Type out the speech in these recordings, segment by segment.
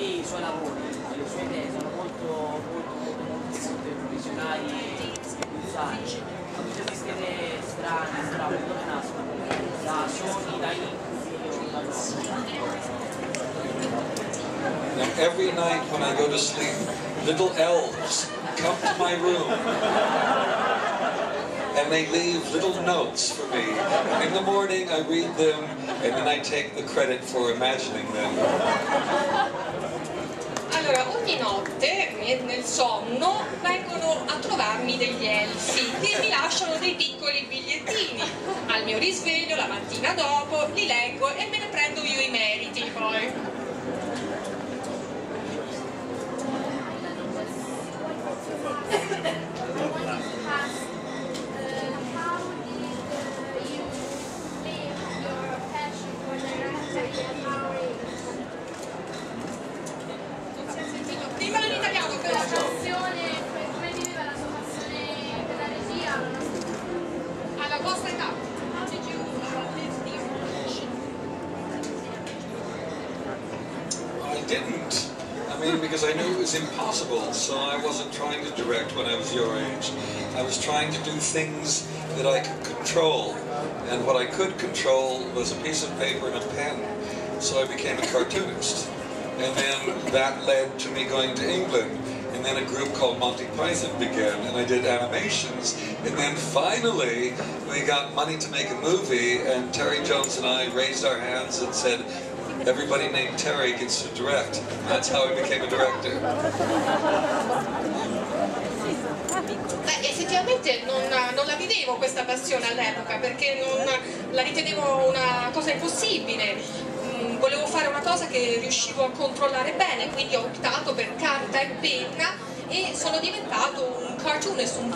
tutti i suoi lavori, le sue idee sono molto, molto, molto, molto e strane, strane, dove nascono? Da da o da Now every night when I go to sleep, little elves come to my room. and they leave little notes for me. In the morning I read them, and then I take the credit for imagining them. Allora, ogni notte nel sonno vengono a trovarmi degli elfi che mi lasciano dei piccoli bigliettini. Al mio risveglio, la mattina dopo, li leggo e me ne prendo io i meriti poi. Dimmelo was impossible, so I wasn't trying to direct when I was your age. I was trying to do things that I could control. And what I could control was a piece of paper and a pen. So I became a cartoonist. And then that led to me going to England. And then a group called Monty Python began, and I did animations. And then finally, we got money to make a movie, and Terry Jones and I raised our hands and said, Everybody named Terry gets to direct. That's how I became a director. Beh, effettivamente non, non la vivevo questa passione all'epoca perché non, la ritenevo una cosa impossibile. Mm, Volevo fare una cosa che riuscivo a controllare bene, quindi ho optato per carta e penna e sono diventato un cartoonist, un,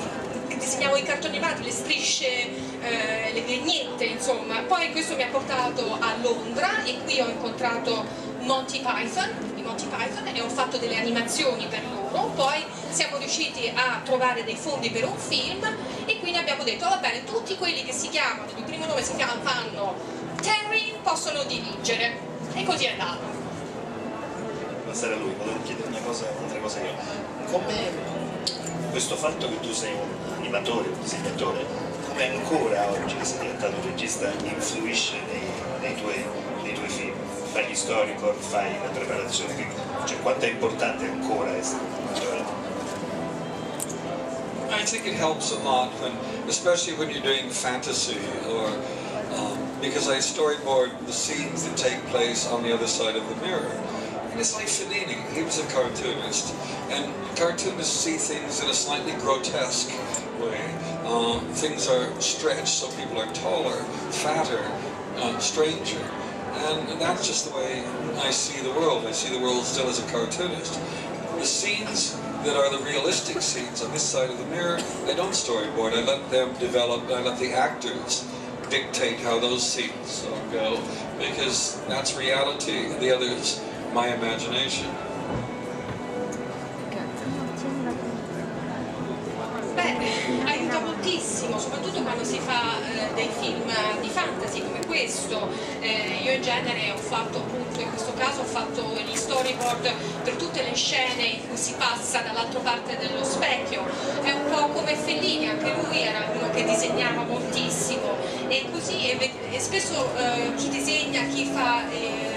disegnavo i cartoni animati, le strisce, eh, le vignette, insomma. Poi questo mi ha portato a Londra e qui ho incontrato Monty Python, i Monty Python e ho fatto delle animazioni per loro, poi siamo riusciti a trovare dei fondi per un film e quindi abbiamo detto va bene, tutti quelli che si chiamano, il primo nome si chiama, fanno Terry possono dirigere e così è andato. passare a lui, volevo chiedere una cosa, un'altra cosa io. Come questo fatto che tu sei un animatore, un disegnatore, come ancora oggi che sei diventato regista influisce nei, nei tuoi, nei tuoi film? Fai gli storyboard, fai la preparazione, cioè quanto è importante ancora essere un animatore? I think it helps a lot when, especially when you're doing fantasy or um, because I storyboard the scenes that take place on the other side of the mirror. And it's like Fellini, he was a cartoonist, and cartoonists see things in a slightly grotesque way. Uh, things are stretched so people are taller, fatter, uh, stranger. And that's just the way I see the world. I see the world still as a cartoonist. The scenes that are the realistic scenes on this side of the mirror, I don't storyboard. I let them develop. I let the actors dictate how those scenes go because that's reality. The other is my imagination. Beh, aiuta moltissimo, soprattutto quando si fa eh, dei film di fantasy come questo. Eh, io in genere ho fatto appunto, in questo caso ho fatto gli storyboard per tutte le scene in cui si passa dall'altra parte dello specchio. È un po' come Fellini, anche lui era uno che disegnava moltissimo e così e, e spesso eh, chi disegna, chi fa...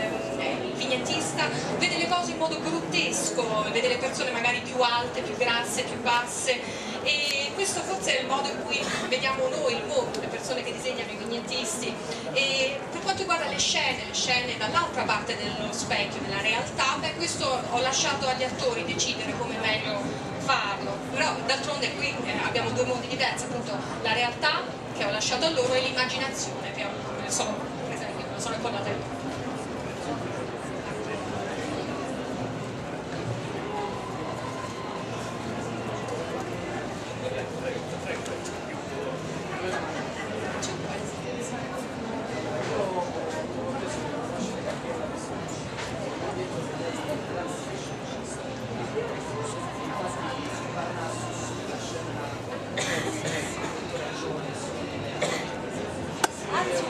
vignettista vede le cose in modo grottesco, vede le persone magari più alte, più grasse, più basse e questo forse è il modo in cui vediamo noi il mondo, le persone che disegnano i vignettisti e per quanto riguarda le scene, le scene dall'altra parte dello specchio, della realtà, beh questo ho lasciato agli attori decidere come meglio farlo, però d'altronde qui eh, abbiamo due mondi diversi, appunto la realtà che ho lasciato a loro e l'immaginazione che ho, me ne sono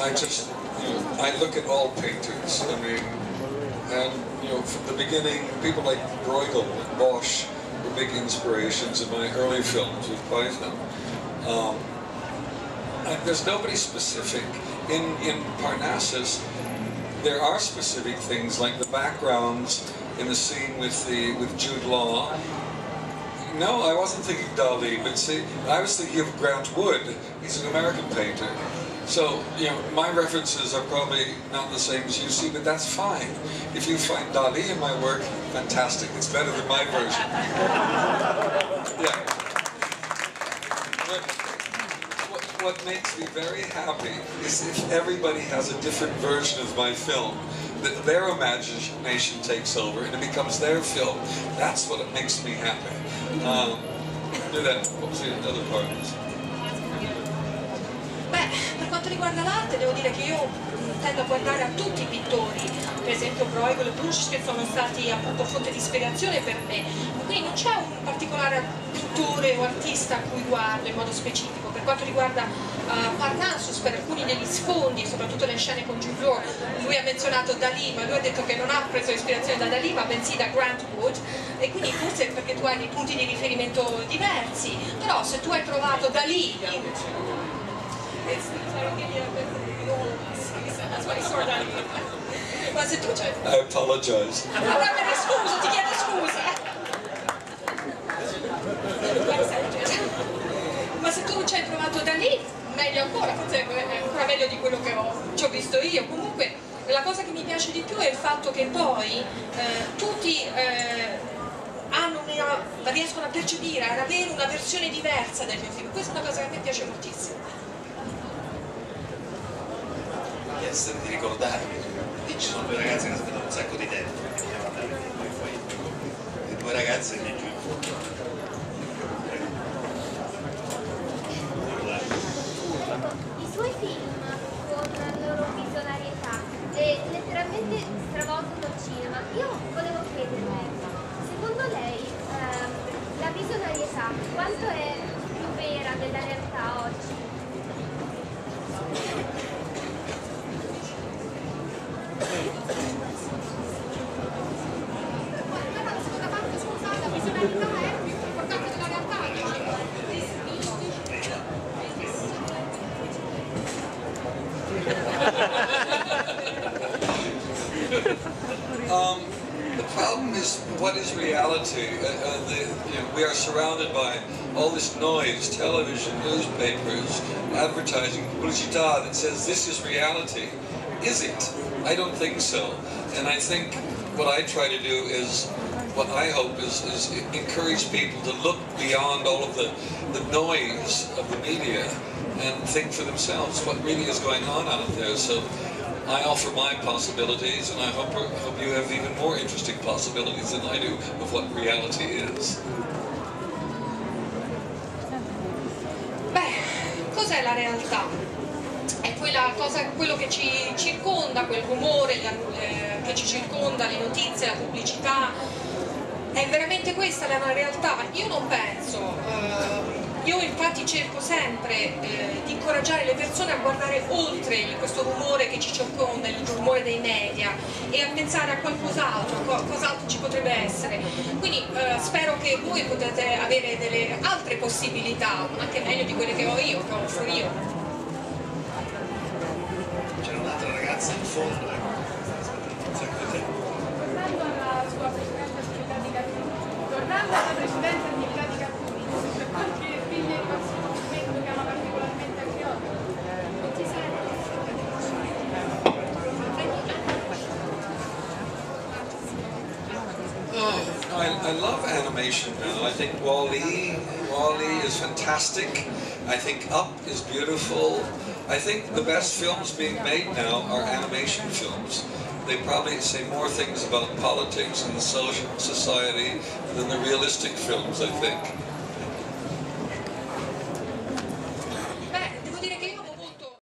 I just, you know, I look at all painters. I mean, and you know, from the beginning, people like Bruegel and Bosch were big inspirations in my early films with Python. Um, there's nobody specific in in Parnassus. There are specific things like the backgrounds in the scene with the with Jude Law no, I wasn't thinking Dali, but see, I was thinking of Grant Wood. He's an American painter. So, you know, my references are probably not the same as you see, but that's fine. If you find Dali in my work, fantastic. It's better than my version. yeah. What, what makes me very happy is if everybody has a different version of my film that their imagination takes over and it becomes their film. That's what makes me happy. Um, do that. What was the other part? Riguarda l'arte devo dire che io tendo a guardare a tutti i pittori, per esempio Bruegel e Bruges che sono stati appunto fonte di ispirazione per me, quindi non c'è un particolare pittore o artista a cui guardo in modo specifico. Per quanto riguarda uh, Parnassus, per alcuni degli sfondi, soprattutto le scene con Giulio, lui ha menzionato Dalì, ma lui ha detto che non ha preso ispirazione da Dalì, ma bensì da Grant Wood, e quindi forse perché tu hai dei punti di riferimento diversi, però se tu hai trovato Dalì c'hai... I apologize. Ne scuso, ti chiedo scusa. Ma se tu ci hai trovato da lì, meglio ancora, forse è ancora meglio di quello che ho, ci ho visto io. Comunque la cosa che mi piace di più è il fatto che poi eh, tutti eh, hanno una, riescono a percepire, ad avere una versione diversa del mio film. Questa è una cosa che a me piace moltissimo. di essere, di ricordarmi. Lì ci sono due ragazze che aspettano un sacco di tempo, dobbiamo poi. Le due ragazze lì giù in fondo. I suoi film, con la loro visionarietà, e letteralmente stravolgono il cinema. Io volevo chiederle, secondo lei ehm, la visionarietà quanto è is what is reality? Uh, uh, the, you know, we are surrounded by all this noise, television, newspapers, advertising, publicità that says this is reality. Is it? I don't think so. And I think what I try to do is, what I hope is, is encourage people to look beyond all of the, the noise of the media and think for themselves what really is going on out there. So I offer my possibilities, and I hope, hope you have even more interesting possibilities than I do of what reality is. Cos'è la realtà? È quella cosa, quello che ci circonda, quel rumore eh, che ci circonda, le notizie, la pubblicità. È veramente questa la realtà? Io non penso. eh, io infatti cerco sempre eh, di incoraggiare le persone a guardare oltre questo rumore che ci circonda, il rumore dei media e a pensare a qualcos'altro, a co- cos'altro ci potrebbe essere. Quindi eh, spero che voi potete avere delle altre possibilità, anche meglio di quelle che ho io, che offro io. C'era un'altra ragazza in fondo, tempo. Tornando alla sua love animation now. I think Wall-E, Wall-E is fantastic. I think Up is beautiful. I think the best films being made now are animation films. They probably say more things about politics and the social society than the realistic films, I think.